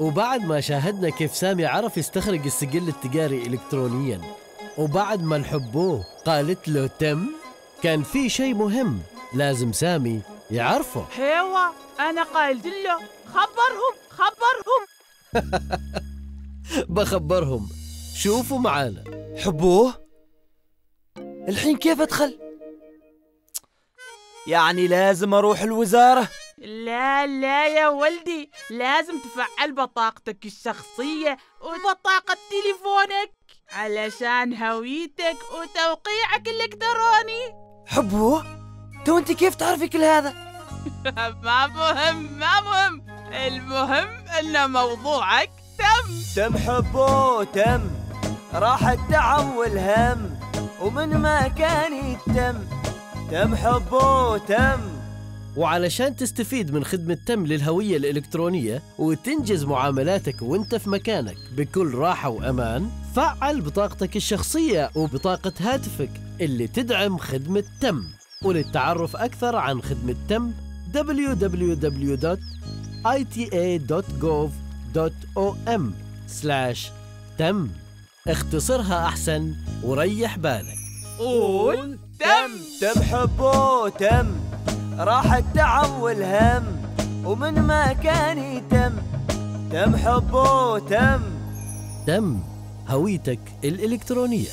وبعد ما شاهدنا كيف سامي عرف يستخرج السجل التجاري إلكترونيا وبعد ما الحبوه قالت له تم كان في شيء مهم لازم سامي يعرفه. أيوه أنا قايلت له خبرهم خبرهم. بخبرهم. شوفوا معانا. حبوه؟ الحين كيف أدخل؟ يعني لازم أروح الوزارة؟ لا لا يا ولدي لازم تفعل بطاقتك الشخصية وبطاقة تليفونك علشان هويتك وتوقيعك الإلكتروني. حبوه تو انت كيف تعرفي كل هذا؟ ما مهم ما مهم. المهم أن موضوعك تم. تم حبوه تم. راح التعب والهم ومن مكاني تم تم حبوه تم. وعلشان تستفيد من خدمة تم للهوية الإلكترونية وتنجز معاملاتك وانت في مكانك بكل راحة وأمان فعل بطاقتك الشخصية وبطاقة هاتفك اللي تدعم خدمة تم. وللتعرف أكثر عن خدمة تم www.ita.gov.om تم اختصرها أحسن وريح بالك. قول تم. تم حبوه تم. راح التعب والهم ومن مكاني تم تم حبوه تم تم هويتك الإلكترونية.